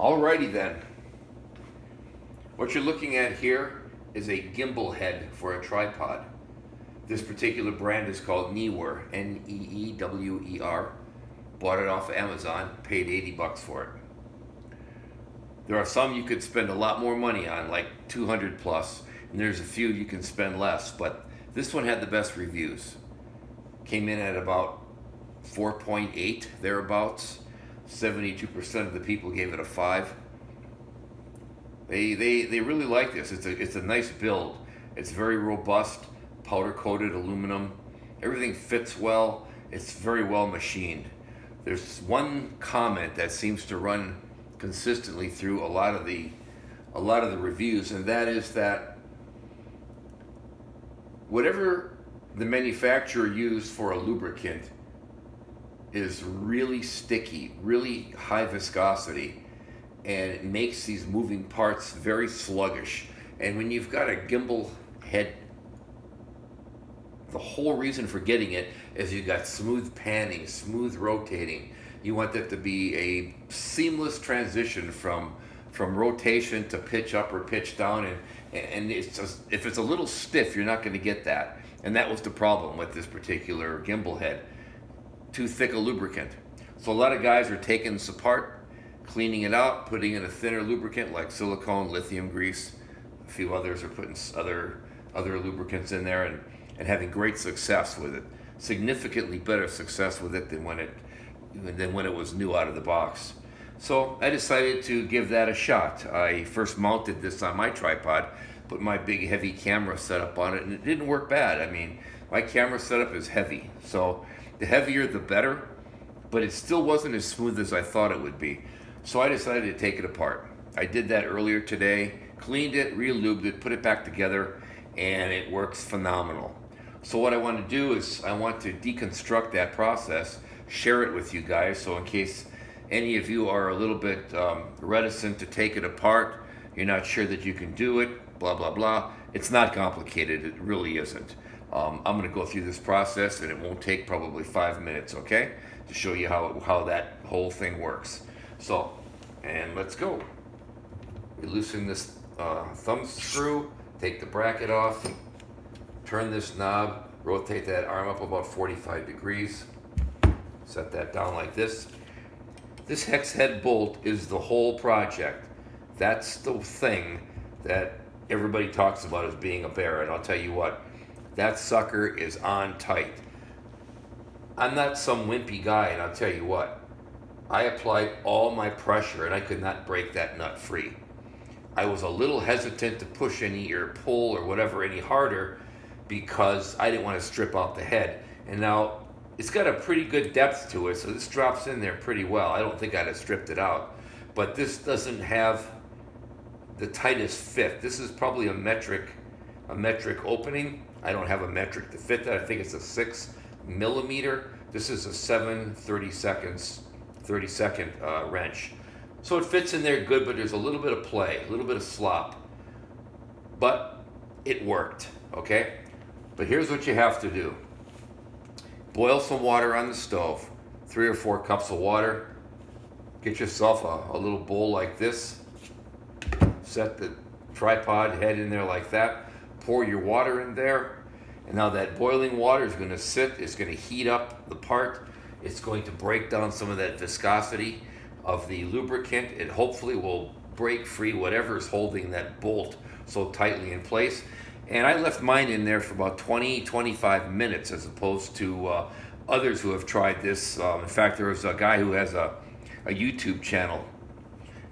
Alrighty then. What you're looking at here is a gimbal head for a tripod. This particular brand is called Neewer, N-E-E-W-E-R. Bought it off Amazon, paid 80 bucks for it. There are some you could spend a lot more money on, like 200 plus, and there's a few you can spend less, but this one had the best reviews. Came in at about 4.8 thereabouts. 72% of the people gave it a 5. They, they, they really like this. It's a, it's a nice build. It's very robust, powder coated aluminum. Everything fits well. It's very well machined. There's one comment that seems to run consistently through a lot of the a lot of the reviews, and that is that whatever the manufacturer used for a lubricant is really sticky, really high viscosity, and it makes these moving parts very sluggish. And when you've got a gimbal head, the whole reason for getting it is you've got smooth panning, smooth rotating. You want that to be a seamless transition from from rotation to pitch up or pitch down, and and it's just, if it's a little stiff, you're not going to get that. And that was the problem with this particular gimbal head too thick a lubricant. So a lot of guys are taking this apart, cleaning it out, putting in a thinner lubricant like silicone, lithium grease. A few others are putting other other lubricants in there and, and having great success with it. Significantly better success with it than when it than when it was new out of the box. So I decided to give that a shot. I first mounted this on my tripod, put my big heavy camera setup on it, and it didn't work bad. I mean, my camera setup is heavy, so the heavier, the better, but it still wasn't as smooth as I thought it would be. So I decided to take it apart. I did that earlier today, cleaned it, re-lubed it, put it back together, and it works phenomenal. So what I want to do is I want to deconstruct that process, share it with you guys, so in case any of you are a little bit um, reticent to take it apart, you're not sure that you can do it, blah, blah, blah. It's not complicated, it really isn't. Um, I'm going to go through this process and it won't take probably five minutes, okay? To show you how, how that whole thing works. So, and let's go. We loosen this uh, thumb screw, take the bracket off, turn this knob, rotate that arm up about 45 degrees, set that down like this. This hex head bolt is the whole project. That's the thing that everybody talks about as being a bear, and I'll tell you what, that sucker is on tight. I'm not some wimpy guy, and I'll tell you what, I applied all my pressure and I could not break that nut free. I was a little hesitant to push any or pull or whatever any harder because I didn't want to strip out the head. And now it's got a pretty good depth to it, so this drops in there pretty well. I don't think I'd have stripped it out. But this doesn't have the tightest fit. This is probably a metric, a metric opening. I don't have a metric to fit that. I think it's a six millimeter. This is a seven 30 seconds, 30 second uh, wrench. So it fits in there good, but there's a little bit of play, a little bit of slop. But it worked, okay? But here's what you have to do. Boil some water on the stove, three or four cups of water. Get yourself a, a little bowl like this. Set the tripod head in there like that pour your water in there. And now that boiling water is going to sit, it's going to heat up the part. It's going to break down some of that viscosity of the lubricant. It hopefully will break free whatever is holding that bolt so tightly in place. And I left mine in there for about 20, 25 minutes as opposed to uh, others who have tried this. Um, in fact, there was a guy who has a, a YouTube channel,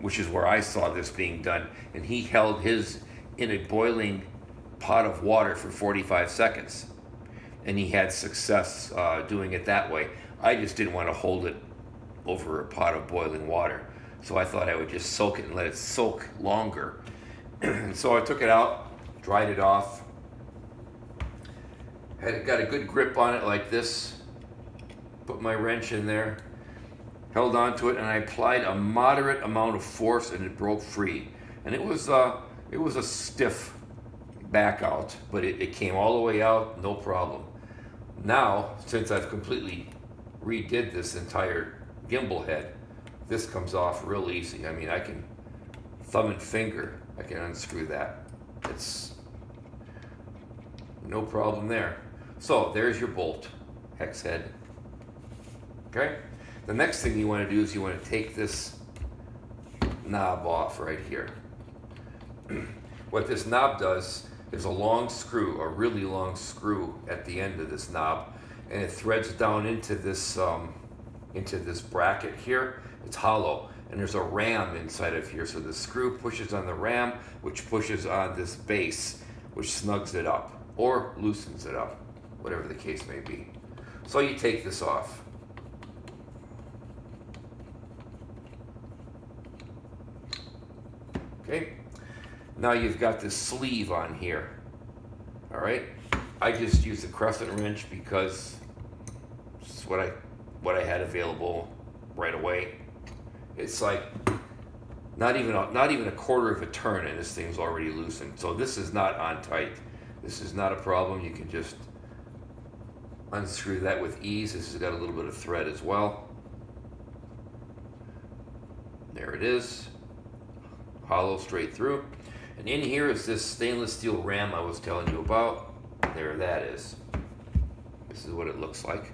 which is where I saw this being done. And he held his in a boiling pot of water for 45 seconds. And he had success uh, doing it that way. I just didn't want to hold it over a pot of boiling water. So I thought I would just soak it and let it soak longer. so I took it out, dried it off, had it got a good grip on it like this, put my wrench in there, held onto it, and I applied a moderate amount of force and it broke free. And it was, uh, it was a stiff back out, but it, it came all the way out, no problem. Now, since I've completely redid this entire gimbal head, this comes off real easy. I mean, I can thumb and finger, I can unscrew that. It's no problem there. So there's your bolt, hex head. Okay? The next thing you want to do is you want to take this knob off right here. what this knob does is a long screw, a really long screw at the end of this knob, and it threads down into this um, into this bracket here. It's hollow, and there's a ram inside of here. So the screw pushes on the ram, which pushes on this base, which snugs it up or loosens it up, whatever the case may be. So you take this off. Okay, now you've got this sleeve on here. All right, I just use the crescent wrench because it's what I what I had available right away. It's like not even a, not even a quarter of a turn and this thing's already loosened. So this is not on tight. This is not a problem. You can just unscrew that with ease. This has got a little bit of thread as well. There it is hollow straight through. And in here is this stainless steel ram I was telling you about. There that is. This is what it looks like.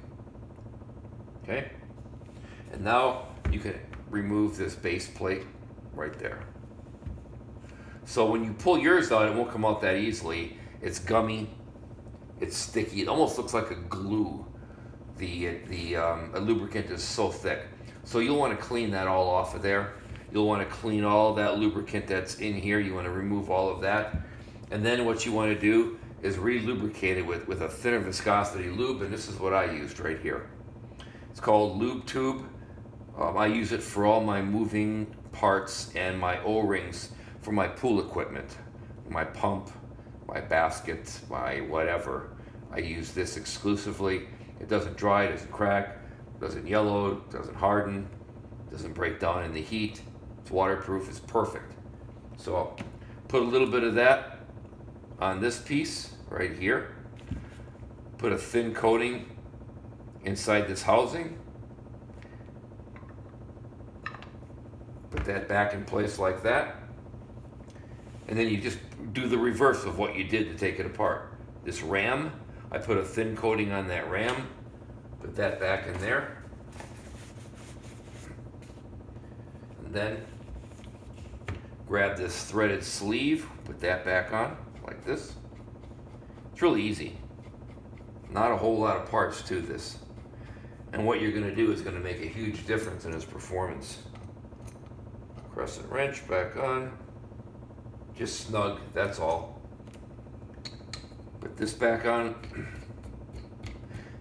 Okay? And now you can remove this base plate right there. So when you pull yours out, it won't come out that easily. It's gummy, it's sticky. It almost looks like a glue. The, the um, lubricant is so thick. So you'll want to clean that all off of there. You'll want to clean all that lubricant that's in here. You want to remove all of that. And then what you want to do is re-lubricate it with, with a thinner viscosity lube, and this is what I used right here. It's called Lube Tube. Um, I use it for all my moving parts and my O-rings for my pool equipment, my pump, my basket, my whatever. I use this exclusively. It doesn't dry, it doesn't crack, doesn't yellow, doesn't harden, doesn't break down in the heat. It's waterproof, it's perfect. So I'll put a little bit of that on this piece right here. Put a thin coating inside this housing. Put that back in place like that. And then you just do the reverse of what you did to take it apart. This ram, I put a thin coating on that ram. Put that back in there. And then grab this threaded sleeve, put that back on like this. It's really easy. Not a whole lot of parts to this. And what you're going to do is going to make a huge difference in its performance. Crescent wrench back on. Just snug, that's all. Put this back on.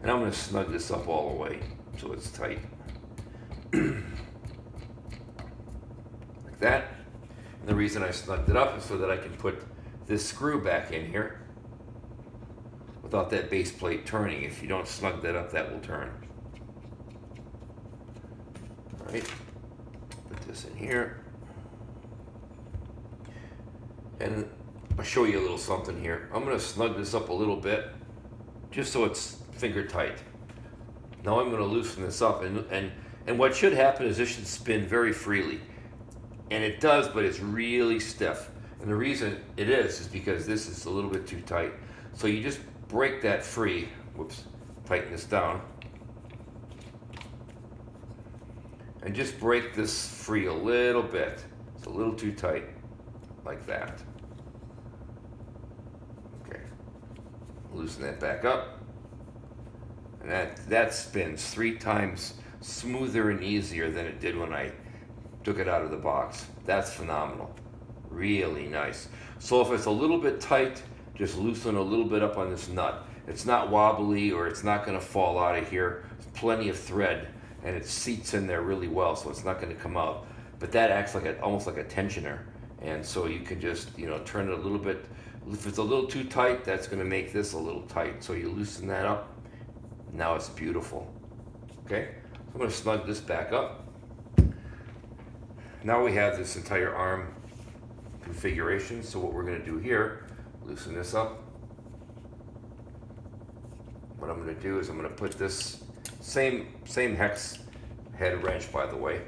And I'm going to snug this up all the way so it's tight. like that. Reason I snugged it up is so that I can put this screw back in here without that base plate turning. If you don't snug that up, that will turn. All right, put this in here. And I'll show you a little something here. I'm gonna snug this up a little bit, just so it's finger tight. Now I'm gonna loosen this up, and, and, and what should happen is this should spin very freely. And it does, but it's really stiff. And the reason it is is because this is a little bit too tight. So you just break that free. Whoops, tighten this down. And just break this free a little bit. It's a little too tight, like that. Okay, loosen that back up. And that, that spins three times smoother and easier than it did when I took it out of the box. That's phenomenal. Really nice. So if it's a little bit tight, just loosen a little bit up on this nut. It's not wobbly or it's not going to fall out of here. Plenty of thread and it seats in there really well so it's not going to come out. But that acts like a, almost like a tensioner. And so you can just, you know, turn it a little bit. If it's a little too tight, that's going to make this a little tight. So you loosen that up. Now it's beautiful. Okay? I'm going to snug this back up. Now we have this entire arm configuration. So what we're going to do here, loosen this up. What I'm going to do is I'm going to put this same same hex head wrench, by the way.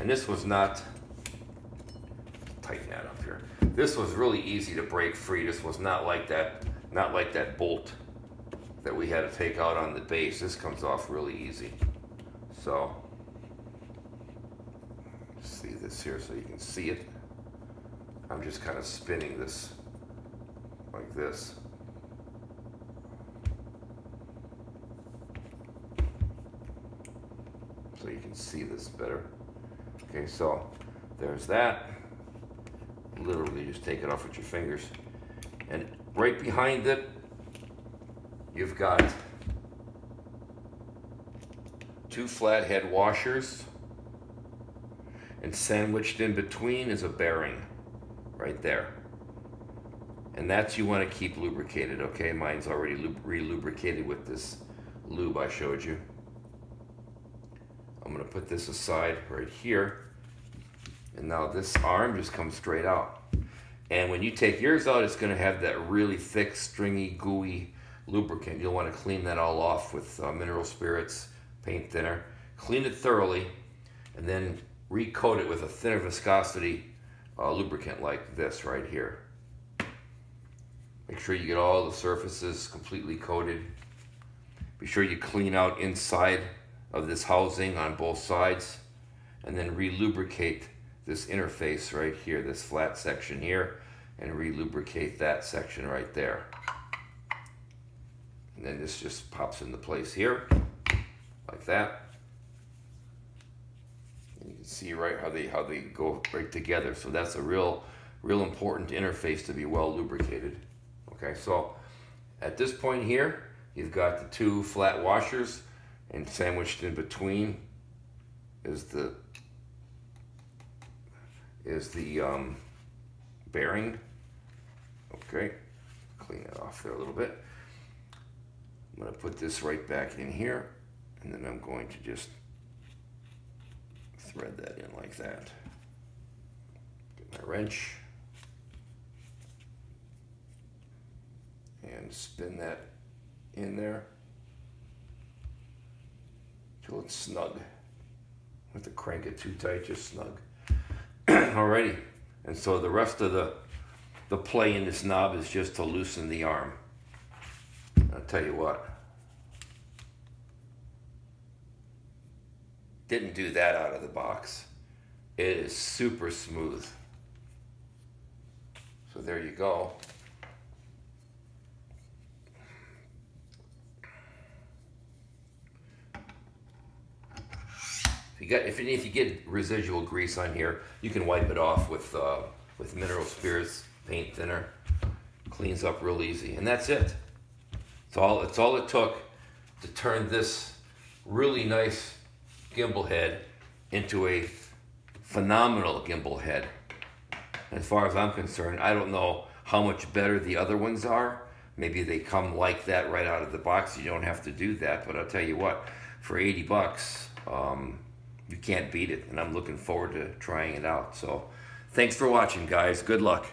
And this was not, tighten that up here. This was really easy to break free. This was not like that, not like that bolt that we had to take out on the base. This comes off really easy. So, see this here so you can see it. I'm just kind of spinning this like this. So you can see this better. Okay, so there's that. Literally just take it off with your fingers. And right behind it, you've got two flathead washers and sandwiched in between is a bearing right there. And that's you want to keep lubricated, okay? Mine's already re-lubricated with this lube I showed you. I'm going to put this aside right here. And now this arm just comes straight out. And when you take yours out, it's going to have that really thick, stringy, gooey lubricant. You'll want to clean that all off with uh, mineral spirits, paint thinner. Clean it thoroughly, and then recoat it with a thinner viscosity uh, lubricant like this right here. Make sure you get all the surfaces completely coated. Be sure you clean out inside of this housing on both sides and then re-lubricate this interface right here, this flat section here, and re-lubricate that section right there. And then this just pops into place here, like that see right how they how they go right together. So that's a real real important interface to be well lubricated. Okay, so at this point here, you've got the two flat washers and sandwiched in between is the is the um, bearing. Okay, clean it off there a little bit. I'm gonna put this right back in here and then I'm going to just thread that in like that. Get my wrench. And spin that in there till it's snug. Have to crank it too tight, just snug. Alrighty. And so the rest of the the play in this knob is just to loosen the arm. I'll tell you what. Didn't do that out of the box. It is super smooth. So there you go. If you get if, if you get residual grease on here, you can wipe it off with uh, with mineral spirits, paint thinner. Cleans up real easy, and that's it. It's all it's all it took to turn this really nice gimbal head into a phenomenal gimbal head. As far as I'm concerned, I don't know how much better the other ones are. Maybe they come like that right out of the box. You don't have to do that, but I'll tell you what, for 80 bucks, um, you can't beat it. And I'm looking forward to trying it out. So thanks for watching, guys. Good luck.